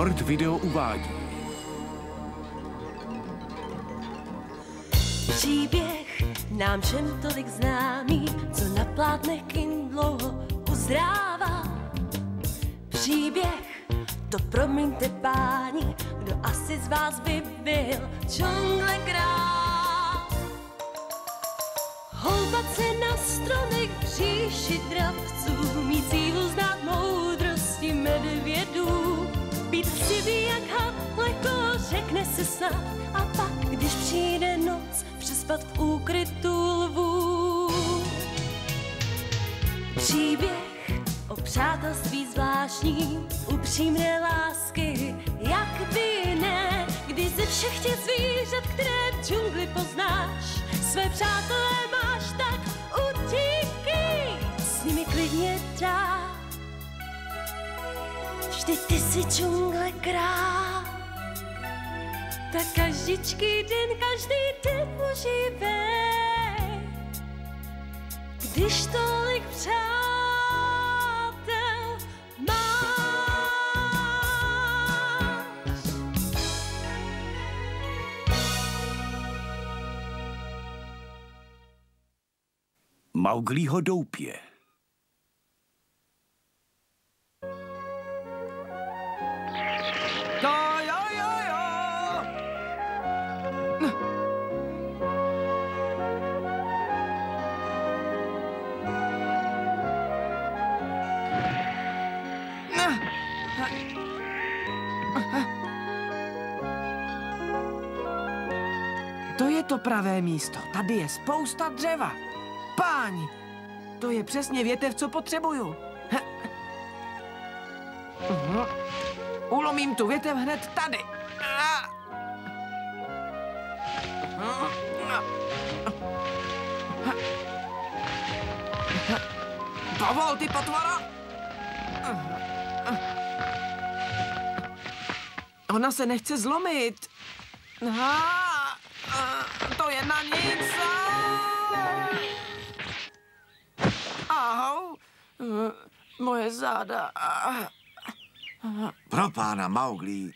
Nord Video uvádí. Příběh nám všem tolik známý, co na plátnech kin dlouho uzdrává. Příběh, to promiňte páni, kdo asi z vás by byl džungle král. Houbat se na stromech v říši dravců, mít se snad, a pak, když přijde noc, přespat v úkrytu lvů. Příběh o přátelství zvláštní, upřímné lásky, jak by ne, když ze všech těch zvířat, které v džungli poznáš, své přátelé máš, tak utíkej, s nimi klidně dál. Vždy ty jsi džungle král. Tak každičký den, každý den užívej, když tolik přátel máš. Mauglího doupě. To pravé místo. Tady je spousta dřeva. Páni, to je přesně větev, co potřebuju. Ulomím tu větev hned tady. A. Povol, ty potvora! Ona se nechce zlomit. Aha, moje záda. Pro pána Mauglí,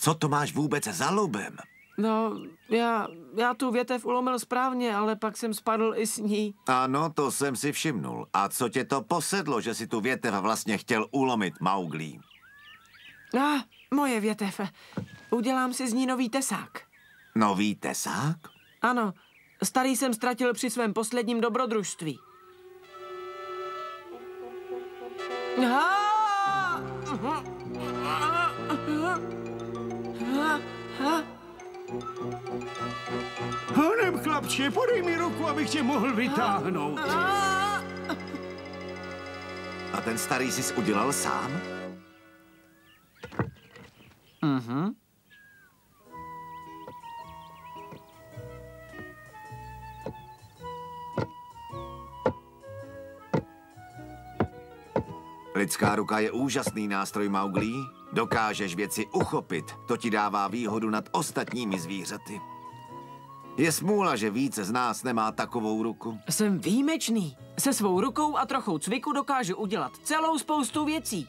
co to máš vůbec za lubem? No, já, já tu větev ulomil správně, ale pak jsem spadl i s ní. Ano, to jsem si všimnul. A co tě to posedlo, že si tu větev vlastně chtěl ulomit, Mauglí? Ah, moje větev. Udělám si z ní nový tesák. Nový tesák? Ano, starý jsem ztratil při svém posledním dobrodružství. Honem, chlapče, podej mi ruku, abych tě mohl vytáhnout. A ten starý jsi udělal sám? Mhm. Lidská ruka je úžasný nástroj, Mauglí. Dokážeš věci uchopit, to ti dává výhodu nad ostatními zvířaty. Je smůla, že více z nás nemá takovou ruku. Jsem výjimečný. Se svou rukou a trochou cviku dokážu udělat celou spoustu věcí.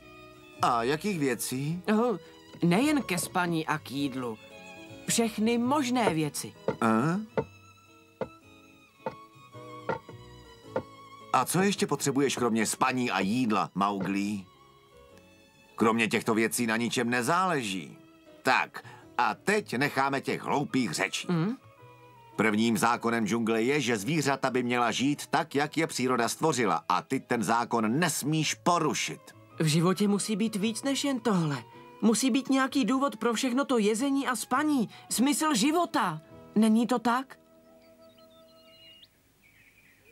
A jakých věcí? Oh, nejen ke spaní a k jídlu. Všechny možné věci. A? A co ještě potřebuješ kromě spaní a jídla, Mauglí? Kromě těchto věcí na ničem nezáleží. Tak, a teď necháme těch hloupých řečí. Mm? Prvním zákonem džungle je, že zvířata by měla žít tak, jak je příroda stvořila a ty ten zákon nesmíš porušit. V životě musí být víc než jen tohle. Musí být nějaký důvod pro všechno to jezení a spaní. Smysl života. Není to tak?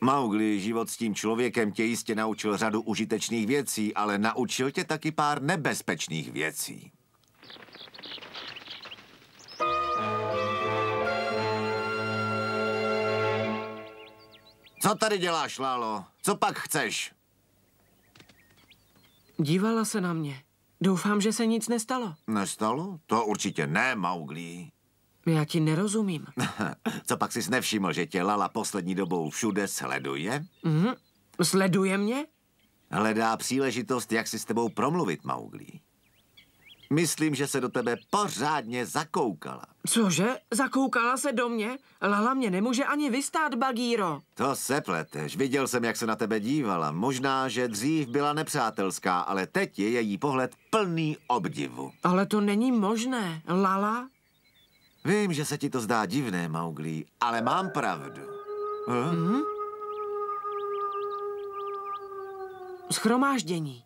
Maugli, život s tím člověkem tě jistě naučil řadu užitečných věcí, ale naučil tě taky pár nebezpečných věcí. Co tady děláš, Lalo? Co pak chceš? Dívala se na mě. Doufám, že se nic nestalo. Nestalo? To určitě ne, Mauglí. Já ti nerozumím. Co pak jsi nevšiml, že tě Lala poslední dobou všude sleduje? Mhm. Sleduje mě? Hledá příležitost, jak si s tebou promluvit, Mauglí. Myslím, že se do tebe pořádně zakoukala. Cože? Zakoukala se do mě? Lala mě nemůže ani vystát, Bagíro. To se pleteš. Viděl jsem, jak se na tebe dívala. Možná, že dřív byla nepřátelská, ale teď je její pohled plný obdivu. Ale to není možné. Lala? Vím, že se ti to zdá divné, Mowgli, ale mám pravdu. Hm? Schromáždění.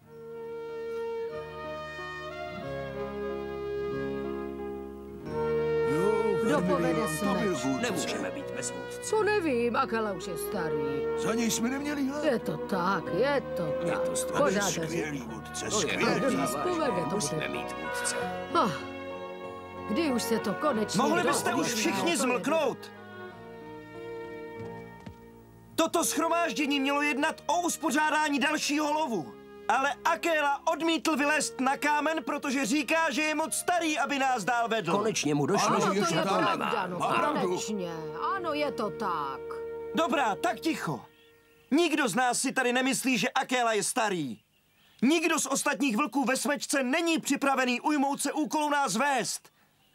Kdo povede smeč? Nemůžeme být bez vůdce. To nevím, Akela už je starý. Za něj jsme neměli hledat. Je to tak, je to Je tak. to starý, Pořád Skvělý vůdce, To je skvělý. povede, to Musíme mít vůdce. Ah, kdy už se to konečně Mohli byste už všichni zmlknout? Toto schromáždění mělo jednat o uspořádání dalšího lovu. Ale Akela odmítl vylézt na kámen, protože říká, že je moc starý, aby nás dál vedl. Konečně mu došlo, Ano, že to už je na to pravda, no konečně. Ano, je to tak. Dobrá, tak ticho. Nikdo z nás si tady nemyslí, že Akela je starý. Nikdo z ostatních vlků ve smečce není připravený ujmout se úkolu nás vést.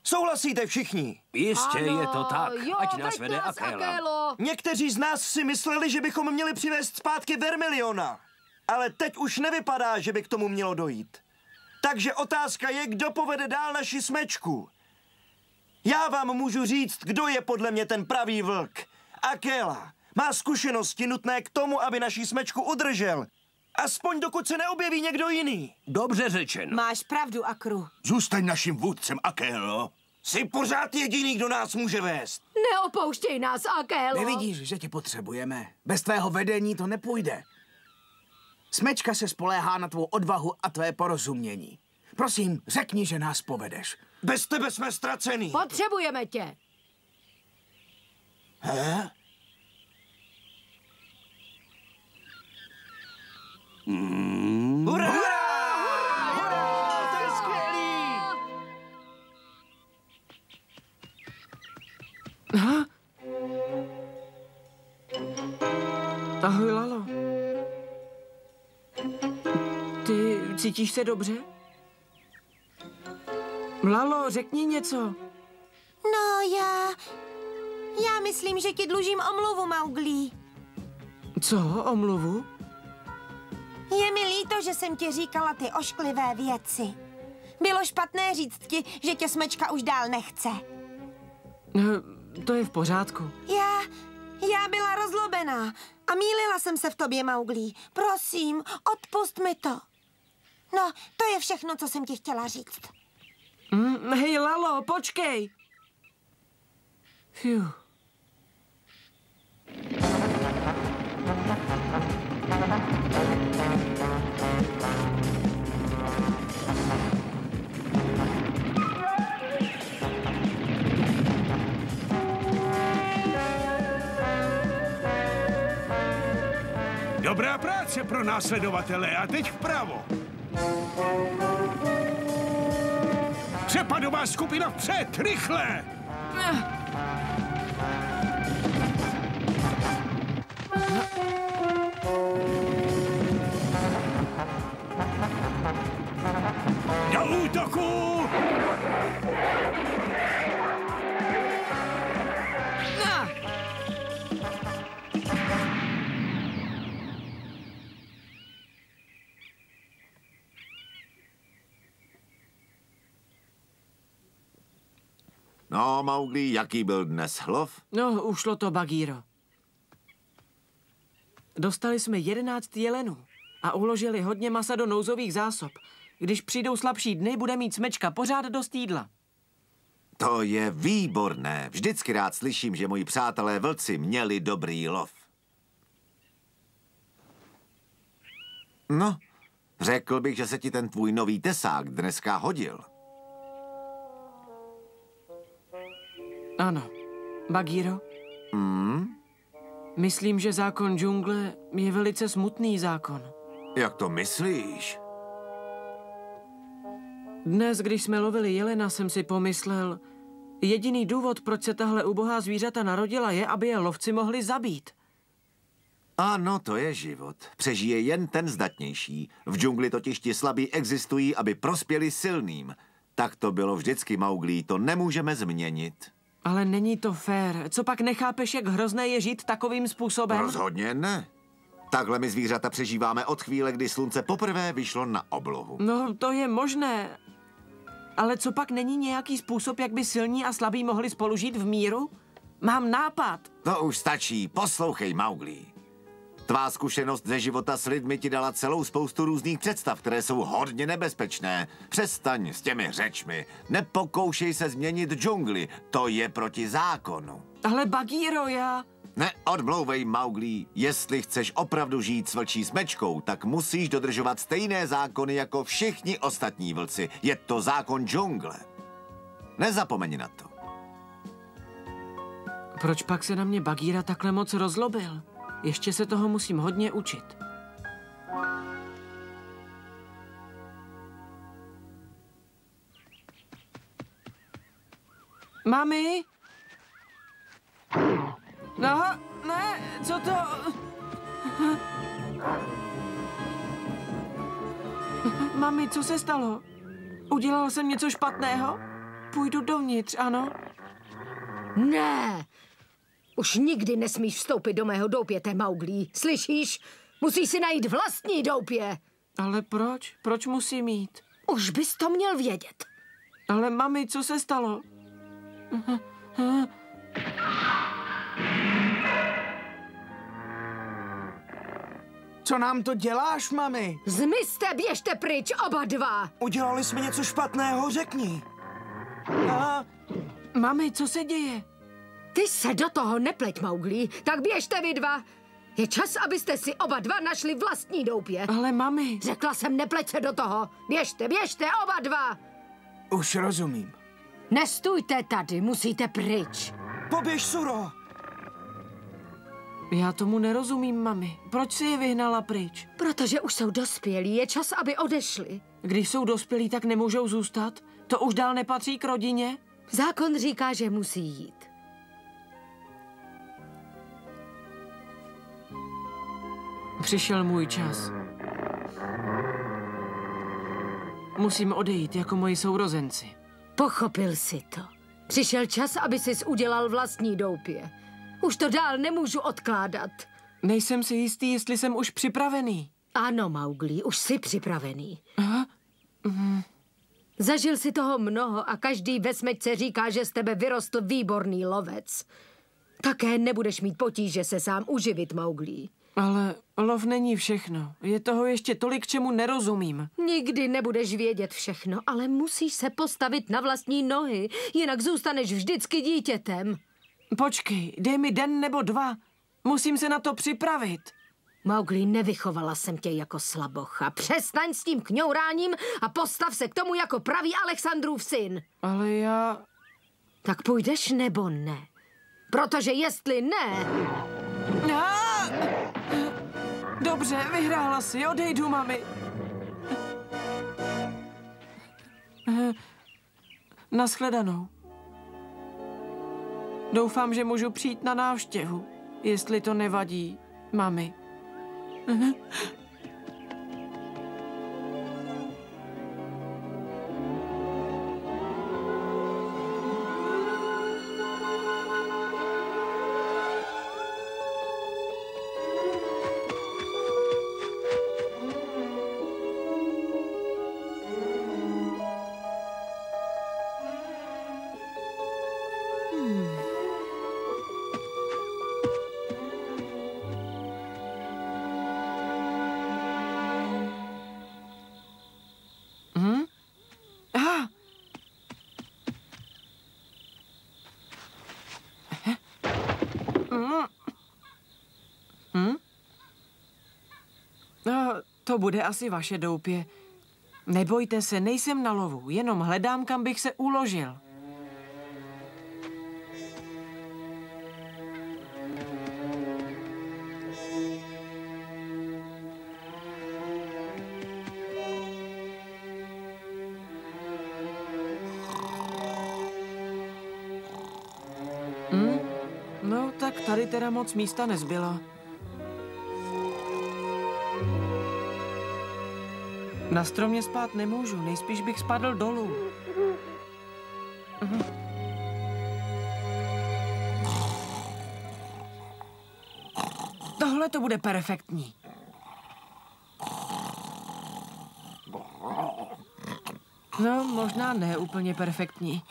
Souhlasíte všichni? Jistě ano, je to tak, jo, ať nás vede nás, Akela. Akelo. Někteří z nás si mysleli, že bychom měli přivést zpátky Vermiliona. Ale teď už nevypadá, že by k tomu mělo dojít. Takže otázka je, kdo povede dál naši smečku. Já vám můžu říct, kdo je podle mě ten pravý vlk. Akela. Má zkušenosti nutné k tomu, aby naši smečku udržel. Aspoň dokud se neobjeví někdo jiný. Dobře řečeno. Máš pravdu, Akru. Zůstaň naším vůdcem, Akelo. Jsi pořád jediný, kdo nás může vést. Neopouštěj nás, Akelo. Nevidíš, že tě potřebujeme? Bez tvého vedení to nepůjde. Smečka se spoléhá na tvou odvahu a tvé porozumění. Prosím, řekni, že nás povedeš. Bez tebe jsme ztracený. Potřebujeme tě. Hurá! Hurá! To je skvělý! Ahoj, Lalo. Ty cítíš se dobře? Lalo, řekni něco. No, já... Já myslím, že ti dlužím omluvu, Mowgli. Co, omluvu? Je mi líto, že jsem ti říkala ty ošklivé věci. Bylo špatné říct ti, že tě smečka už dál nechce. To je v pořádku. Já... Já byla rozlobená a mýlila jsem se v tobě, Mowgli. Prosím, odpust mi to. No, to je všechno, co jsem ti chtěla říct. Hm, hej, Lalo, počkej. Fiu. Dobrá práce pro následovatele a teď vpravo. Přepadová skupina vpřed, rychle! Do útoku! No, Mowgli, jaký byl dnes hlov? No, ušlo to, Bagíro. Dostali jsme jedenáct jelenů a uložili hodně masa do nouzových zásob. Když přijdou slabší dny, bude mít smečka pořád dost jídla. To je výborné. Vždycky rád slyším, že moji přátelé vlci měli dobrý lov. No, řekl bych, že se ti ten tvůj nový tesák dneska hodil. Ano. Bagíro? Hmm? Myslím, že zákon džungle je velice smutný zákon. Jak to myslíš? Dnes, když jsme lovili jelena, jsem si pomyslel, jediný důvod, proč se tahle ubohá zvířata narodila, je, aby je lovci mohli zabít. Ano, to je život. Přežije jen ten zdatnější. V džungli totiž ti slabí existují, aby prospěli silným. Tak to bylo vždycky, Mowgli, to nemůžeme změnit. Ale není to fér. Co pak nechápeš, jak hrozné je žít takovým způsobem? Rozhodně ne. Takhle my zvířata přežíváme od chvíle, kdy slunce poprvé vyšlo na oblohu. No, to je možné. Ale co pak není nějaký způsob, jak by silní a slabí mohli spolu žít v míru? Mám nápad. To už stačí, poslouchej, Mowgli. Tvá zkušenost ze života s lidmi ti dala celou spoustu různých představ, které jsou hodně nebezpečné. Přestaň s těmi řečmi. Nepokoušej se změnit džungli. To je proti zákonu. Ale Bagíro, já... Neodmlouvej, Mowgli. Jestli chceš opravdu žít s vlčí smečkou, tak musíš dodržovat stejné zákony jako všichni ostatní vlci. Je to zákon džungle. Nezapomeň na to. Proč pak se na mě Bagíra takhle moc rozlobil? Ještě se toho musím hodně učit. Mami? No, ne, co to? Mami, co se stalo? Udělal jsem něco špatného? Půjdu dovnitř, ano? Ne! Už nikdy nesmíš vstoupit do mého doupěte, Mauglí. Slyšíš? Musíš si najít vlastní doupě. Ale proč? Proč musí mít? Už bys to měl vědět. Ale mami, co se stalo? Co nám to děláš, mami? Zmizte, běžte pryč, oba dva. Udělali jsme něco špatného, řekni. A Mami, co se děje? Ty se do toho nepleť, Mauglí. Tak běžte vy dva. Je čas, abyste si oba dva našli vlastní doupě. Ale mami, Řekla jsem, nepleť se do toho. Běžte, běžte, oba dva. Už rozumím. Nestůjte tady, musíte pryč. poběž, Suro. já tomu nerozumím, mami. Proč si je vyhnala pryč? Protože už jsou dospělí, je čas, aby odešli. Když jsou dospělí, tak nemůžou zůstat? To už dál nepatří k rodině? Zákon říká, že musí jít. Přišel můj čas. Musím odejít jako moji sourozenci. Pochopil si to. Přišel čas, aby sis udělal vlastní doupě. Už to dál nemůžu odkládat. Nejsem si jistý, jestli jsem už připravený. Ano, Mauglí, už jsi připravený. Aha. Zažil si toho mnoho a každý ve smečce říká, že z tebe vyrostl výborný lovec. Také nebudeš mít potíže se sám uživit, Mauglí. Ale lov není všechno. Je toho ještě tolik, čemu nerozumím. Nikdy nebudeš vědět všechno, ale musíš se postavit na vlastní nohy, jinak zůstaneš vždycky dítětem. Počkej, dej mi den nebo dva. Musím se na to připravit. Mowgli, nevychovala jsem tě jako slabocha. Přestaň s tím kňouráním a postav se k tomu jako pravý Alexandrův syn. Ale já... Tak půjdeš nebo ne? Protože jestli ne! Dobře, vyhrála si, odejdu, mami. Naschledanou. Doufám, že můžu přijít na návštěvu, jestli to nevadí, mami. To bude asi vaše doupě. Nebojte se, nejsem na lovu, jenom hledám, kam bych se uložil. No, tak tady teda moc místa nezbylo. Na stromě spát nemůžu, nejspíš bych spadl dolů. Tohle to bude perfektní. No, možná ne úplně perfektní.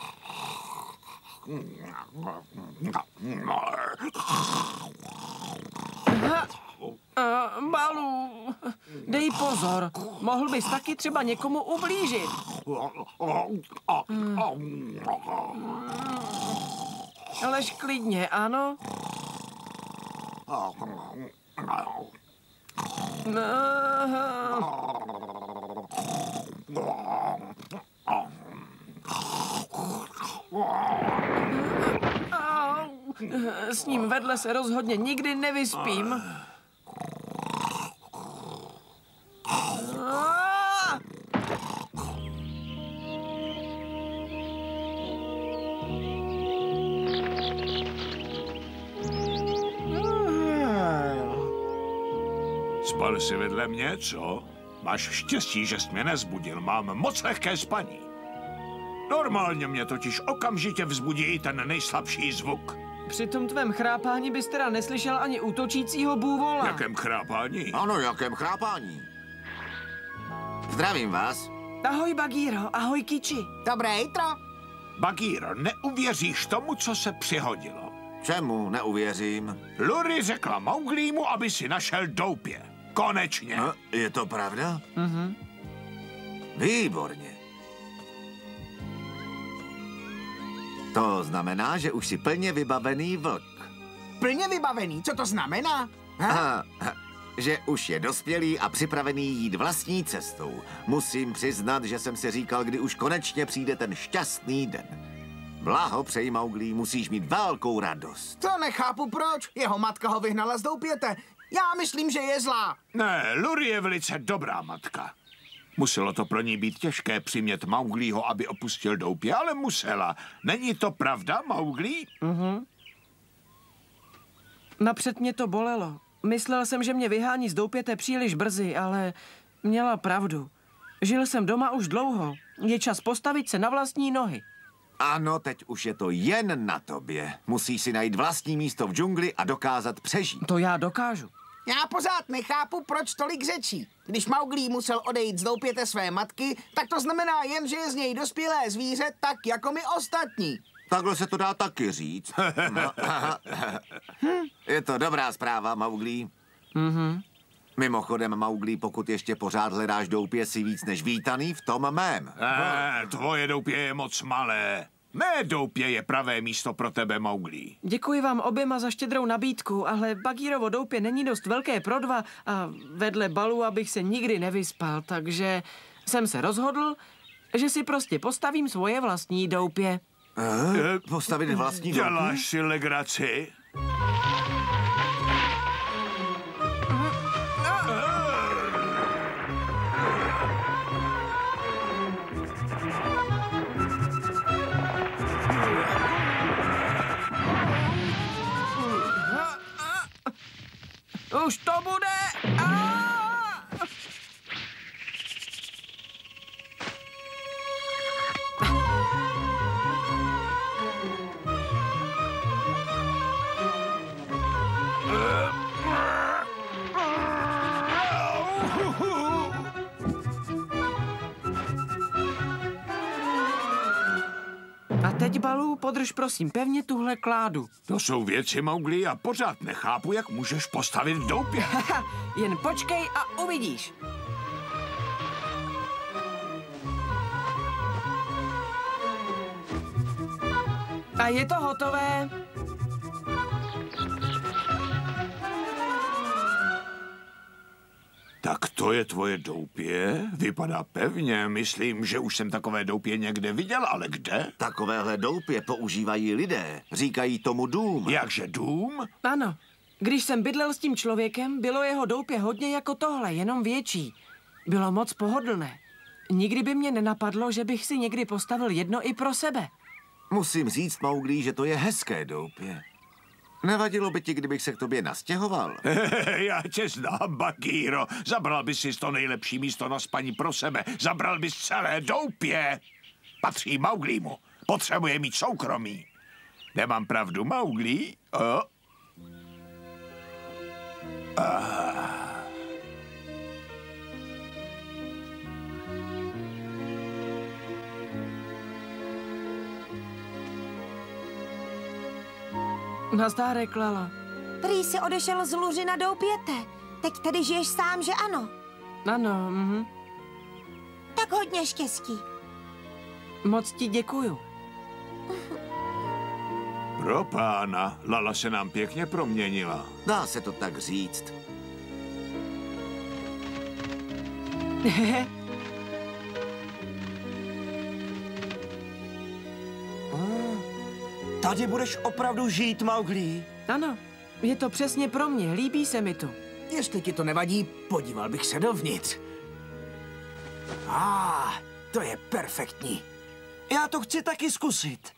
Uh, Balu, dej pozor. Mohl bys taky třeba někomu ublížit. Alež klidně, ano? No. S ním vedle se rozhodně nikdy nevyspím. Spal jsi vedle mě, co? Máš štěstí, že jsi mě nezbudil. Mám moc lehké spaní. Normálně mě totiž okamžitě vzbudí i ten nejslabší zvuk. Při tom tvém chrápání bys teda neslyšel ani útočícího bůvola. Jakém chrápání? Ano, jakém chrápání. Zdravím vás. Ahoj, Bagíro, ahoj, Kiči. Dobré jitro. Bagíro, neuvěříš tomu, co se přihodilo. Čemu neuvěřím? Lury řekla Mauglímu, aby si našel doupě. Konečně. No, je to pravda? Mhm. Výborně. To znamená, že už si plně vybavený vlk. Plně vybavený, co to znamená? Ha? Aha, že už je dospělý a připravený jít vlastní cestou. Musím přiznat, že jsem si říkal, kdy už konečně přijde ten šťastný den. Blahopřeji, Mauglí, musíš mít velkou radost. To nechápu proč. Jeho matka ho vyhnala z doupěte. Já myslím, že je zlá. Ne, Lury je velice dobrá matka. Muselo to pro ní být těžké přimět Mauglího, aby opustil doupě, ale musela. Není to pravda, Mauglí? Napřed mě to bolelo. Myslel jsem, že mě vyhání z doupěte příliš brzy, ale měla pravdu. Žil jsem doma už dlouho. Je čas postavit se na vlastní nohy. Ano, teď už je to jen na tobě. Musíš si najít vlastní místo v džungli a dokázat přežít. To já dokážu. Já pořád nechápu, proč tolik řečí. Když Mauglí musel odejít z doupěte své matky, tak to znamená jen, že je z něj dospělé zvíře tak jako my ostatní. Takhle se to dá taky říct. No, je to dobrá zpráva, Mauglí. Mhm. Mimochodem, Mauglí, pokud ještě pořád hledáš doupě, si víc než vítaný v tom mém. Ne, tvoje doupě je moc malé. Mé doupě je pravé místo pro tebe, Mauglí. Děkuji vám oběma za štědrou nabídku, ale Bagírovo doupě není dost velké pro dva a vedle balu, abych se nikdy nevyspal, takže jsem se rozhodl, že si prostě postavím svoje vlastní doupě. Eh, Postavit vlastní doupě? Děláš si legraci? Podrž prosím pevně tuhle kládu. To jsou věci, Mauglí, a pořád nechápu, jak můžeš postavit doupě. Jen počkej a uvidíš. A je to hotové. To je tvoje doupě? Vypadá pevně. Myslím, že už jsem takové doupě někde viděl, ale kde? Takovéhle doupě používají lidé. Říkají tomu dům. Jakže dům? Ano, když jsem bydlel s tím člověkem, bylo jeho doupě hodně jako tohle, jenom větší. Bylo moc pohodlné. Nikdy by mě nenapadlo, že bych si někdy postavil jedno i pro sebe. Musím říct, Mauglí, že to je hezké doupě. Nevadilo by ti, kdybych se k tobě nastěhoval? Já tě znám, Bagíro. Zabral bys si to nejlepší místo na spaní pro sebe. Zabral bys celé doupě. Patří Mauglímu. Potřebuje mít soukromí. Nemám pravdu, Mauglí? O? Nazdárek, Lala. Prý si odešel z Luři na doupěte. Teď tedy žiješ sám, že ano? Ano, mhm. Tak hodně štěstí. moc ti děkuju. Pro pána, Lala se nám pěkně proměnila. Dá se to tak říct. Tady budeš opravdu žít, Mowgli. Ano, je to přesně pro mě, líbí se mi to. Jestli ti to nevadí, podíval bych se dovnitř. A, ah, to je perfektní. Já to chci taky zkusit.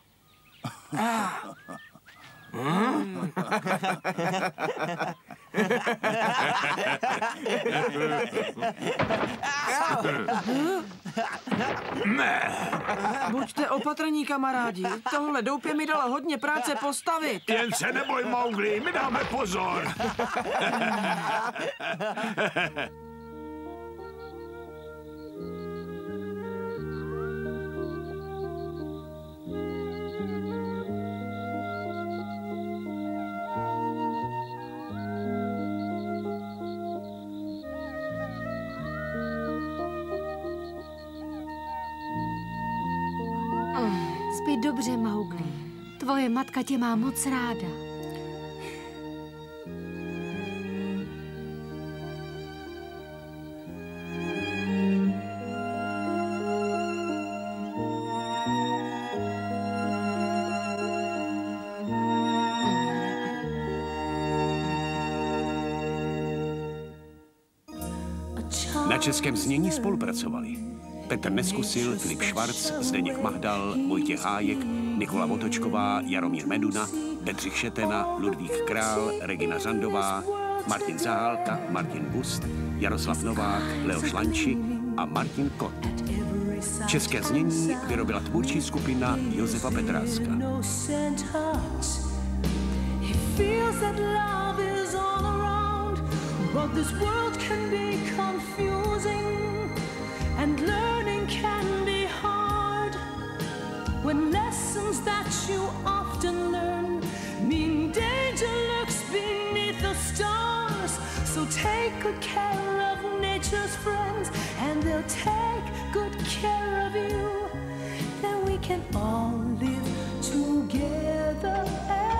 Buďte opatrní, kamarádi. Tohle doupě mi dala hodně práce postavit. Jen se neboj, Mowgli, my dáme pozor. matka tě má moc ráda. Na českém znění spolupracovali Petr Neskusil, Filip Švarc, Zdeněk Mahdal, Vojtěch Hájek, Nikola Votočková, Jaromír Meduna, Bedřich Šetena, Ludvík Král, Regina Řandová, Martin Zahálka, Martin Bust, Jaroslav Novák, Leoš Lanči a Martin Kot. České znění vyrobila tvůrčí skupina Josefa Petráska. But this world can be that you often learn mean danger lurks beneath the stars. So take good care of nature's friends, and they'll take good care of you. Then we can all live together.